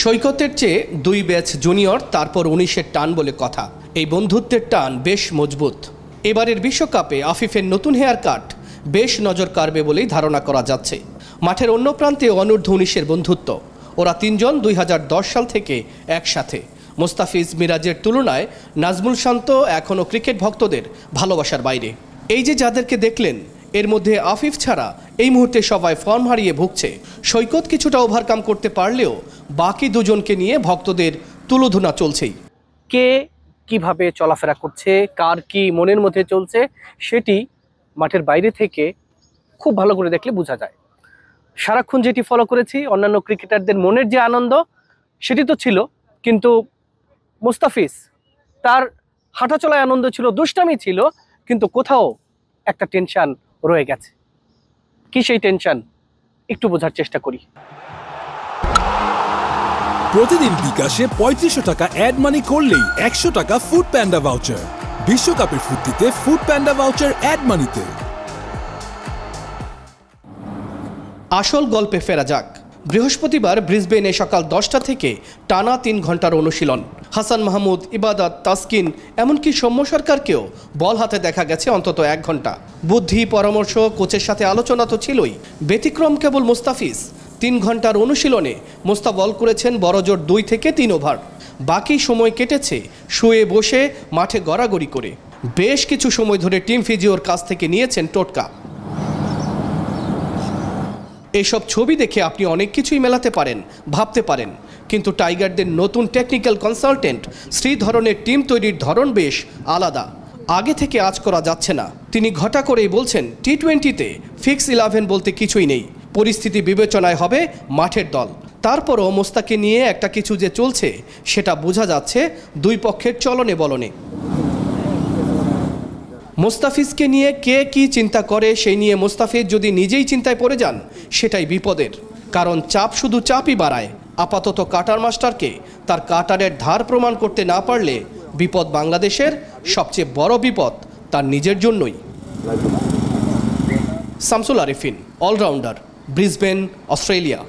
সৈকতের চেয়ে দুই ব্যাচ জুনিয়র, তারপর উনিশের টান বলে কথা। এই বন্ধুত্বের টান বেশ মজবুত। এবারের বিশ্বকাপে আফিফের নতুন হেয়ার কাট বেশ নজর কাড়বে বলেই ধারণা করা যাচ্ছে। মাঠের অন্য প্রান্তে অনূর্ধ্ব উনিশের বন্ধুত্ব। ওরা তিনজন দুই হাজার দশ সাল থেকে একসাথে। মোস্তাফিজ মিরাজের তুলনায় নাজমুল শান্ত এখনও ক্রিকেট ভক্তদের ভালোবাসার বাইরে। এই যে যাদেরকে দেখলেন এর মধ্যে আফিফ ছাড়া এই মুহূর্তে সবাই ফর্ম হারিয়ে ভুগছে। সৈকত কিছুটা ওভারকাম করতে পারলেও বাকি দুজনকে নিয়ে ভক্তদের তুলোধুনা চলছেই। কে কীভাবে চলাফেরা করছে, কার কি মনের মধ্যে চলছে, সেটি মাঠের বাইরে থেকে খুব ভালো করে দেখলে বোঝা যায়। সারাক্ষণ যেটি ফলো করেছি, অন্যান্য ক্রিকেটারদের মনের যে আনন্দ, সেটি তো ছিল, কিন্তু মুস্তাফিজ, তার হাঁটা চলায় আনন্দ ছিল, দুষ্টামি ছিল, কিন্তু কোথাও একটা টেনশন রয়ে গেছে। কি সেই টেনশন একটু বোঝার চেষ্টা করি। প্রতিদিন বিকাশে পঁয়ত্রিশশো টাকা অ্যাড মানি করলেই একশো টাকা ফুড প্যান্ডা ভাউচার বিশ্বকাপের ফুর্তিতে ফুড প্যান্ডা ভাউচার অ্যাড মানিতে আসল গল্পে ফেরা যাক। বৃহস্পতিবার ব্রিসবেনে সকাল দশটা থেকে টানা তিন ঘণ্টার অনুশীলন। হাসান মাহমুদ, ইবাদত, তাসকিন, এমনকি সৌম্য সরকারকেও বল হাতে দেখা গেছে অন্তত এক ঘণ্টা। বুদ্ধি, পরামর্শ, কোচের সাথে আলোচনা তো ছিলই। ব্যতিক্রম কেবল মুস্তাফিজ। তিন ঘণ্টার অনুশীলনে মোস্তা বল করেছেন বড়জোর দুই থেকে তিন ওভার। বাকি সময় কেটেছে শুয়ে বসে, মাঠে গড়াগড়ি করে। বেশ কিছু সময় ধরে টিম ফিজিওর কাছ থেকে নিয়েছেন টোটকা। এসব ছবি দেখে আপনি অনেক কিছুই মেলাতে পারেন, ভাবতে পারেন। কিন্তু টাইগারদের নতুন টেকনিক্যাল কনসালটেন্ট শ্রীধরনের টিম তৈরির ধরন বেশ আলাদা। আগে থেকে আজ করা যাচ্ছে না। তিনি ঘটা করেই বলছেন টি টোয়েন্টিতে ফিক্স ইলেভেন বলতে কিছুই নেই। পরিস্থিতি বিবেচনায় হবে মাঠের দল। তারপরও মোস্তাকে নিয়ে একটা কিছু যে চলছে, সেটা বোঝা যাচ্ছে দুই পক্ষের চলনে বলনে মোস্তাফিজকে নিয়ে কে কি চিন্তা করে, সেই নিয়ে মোস্তাফিজ যদি নিজেই চিন্তায় পড়ে যান, সেটাই বিপদের। কারণ চাপ শুধু চাপই বাড়ায়। আপাতত কাটার মাস্টারকে তার কাটারের ধার প্রমাণ করতে না পারলে বিপদ বাংলাদেশের সবচেয়ে বড় বিপদ তার নিজের জন্যই। Shamsul Arifin, allrounder, Brisbane, Australia.